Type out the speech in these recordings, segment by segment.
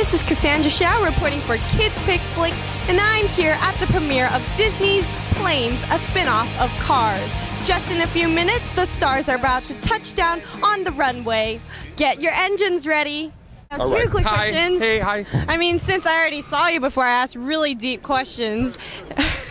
Hsiao reporting for Kids Pick Flicks, and I'm here at the premiere of Disney's Planes, a spin-off of Cars. Just in a few minutes, the stars are about to touch down on the runway. Get your engines ready. Now, two right. quick Hi. questions. Hey, hi. I mean, since I already saw you before, I asked really deep questions.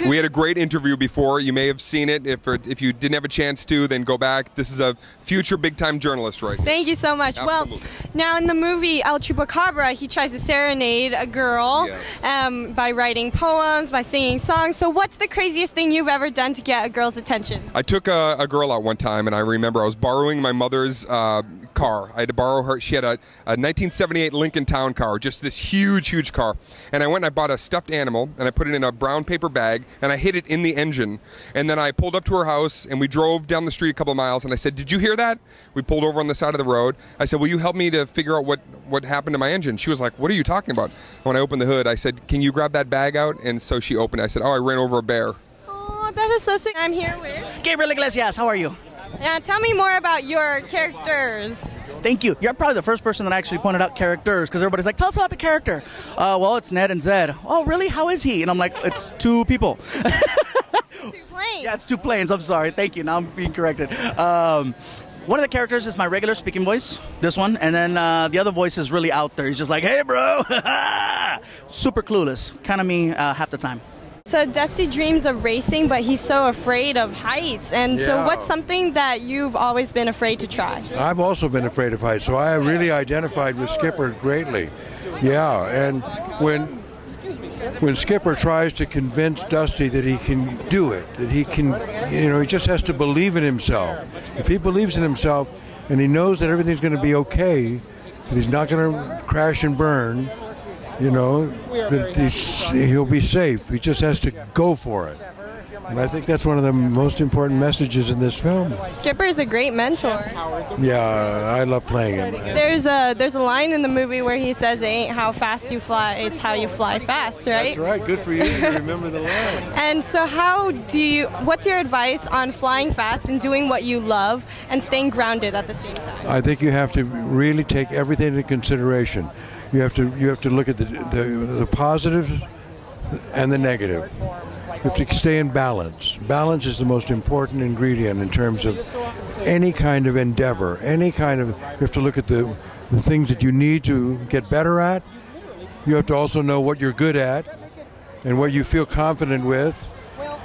We had a great interview before. You may have seen it. If if you didn't have a chance to, then go back. This is a future big time journalist right here. Thank you so much. Absolutely. Well, now in the movie El Chupacabra, he tries to serenade a girl Yes. um, by writing poems, by singing songs. So, what's the craziest thing you've ever done to get a girl's attention? I took a, a girl out one time, and I remember I was borrowing my mother's uh, car. I had to borrow her. She had a, a 1978 Lincoln Town car, just this huge, huge car. And I went and I bought a stuffed animal, and I put it in a brown paper bag, and I hid it in the engine. And then I pulled up to her house, and we drove down the street a couple of miles. And I said, "Did you hear that?" We pulled over on the side of the road. I said, "Will you help me to figure out what what happened to my engine?" She was like, "What are you talking about?" When I opened the hood, I said, "Can you grab that bag out?" And so she opened. it. I said, "Oh, I ran over a bear." Oh, that is so sweet. I'm here with. Gabriel Iglesias, how are you? Now, tell me more about your characters. Thank you. You're probably the first person that actually pointed out characters because everybody's like, tell us about the character. Uh, well, it's Ned and Zed. Oh, really? How is he? And I'm like, it's two people. Two planes. yeah, it's two planes. I'm sorry. Thank you. Now I'm being corrected. Um, one of the characters is my regular speaking voice, this one, and then uh, the other voice is really out there. He's just like, hey, bro. Super clueless. Kind of me uh, half the time. So Dusty dreams of racing, but he's so afraid of heights. And so, what's something that you've always been afraid to try? I've also been afraid of heights, so I really identified with Skipper greatly. Yeah, and when when Skipper tries to convince Dusty that he can do it, that he can, you know, he just has to believe in himself. If he believes in himself and he knows that everything's going to be okay, that he's not going to crash and burn, you know, that he'll be safe. He just has to go for it. I think that's one of the most important messages in this film. Skipper is a great mentor. Yeah, I love playing him. There's a there's a line in the movie where he says, "It ain't how fast you fly, it's how you fly fast." Right? That's right. Good for you. You remember the line. And so, how do you? What's your advice on flying fast and doing what you love and staying grounded at the same time? I think you have to really take everything into consideration. You have to you have to look at the the, the positives and the negative. You have to stay in balance. Balance is the most important ingredient in terms of any kind of endeavor. Any kind of you have to look at the the things that you need to get better at. You have to also know what you're good at and what you feel confident with,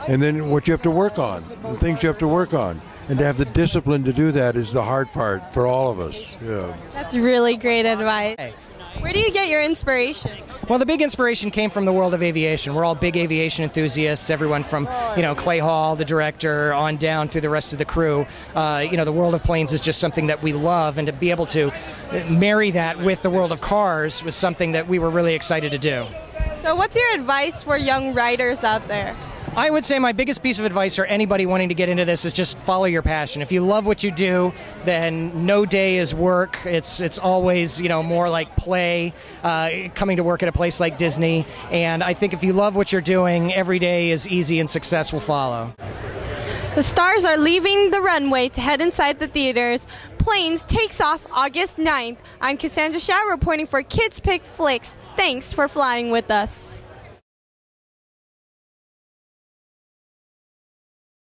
and then what you have to work on, the things you have to work on. And to have the discipline to do that is the hard part for all of us. Yeah. That's really great advice. Where do you get your inspiration? Well, the big inspiration came from the world of aviation. We're all big aviation enthusiasts. Everyone from, you know, Klay Hall, the director, on down through the rest of the crew. Uh, you know, the world of planes is just something that we love, and to be able to marry that with the world of cars was something that we were really excited to do. So, what's your advice for young writers out there? I would say my biggest piece of advice for anybody wanting to get into this is just follow your passion. If you love what you do, then no day is work. It's it's always you know more like play. Uh, coming to work at a place like Disney, and I think if you love what you're doing, every day is easy and success will follow. The stars are leaving the runway to head inside the theaters. Planes takes off August 9th. I'm Cassandra Hsiao reporting for Kids Pick Flicks. Thanks for flying with us.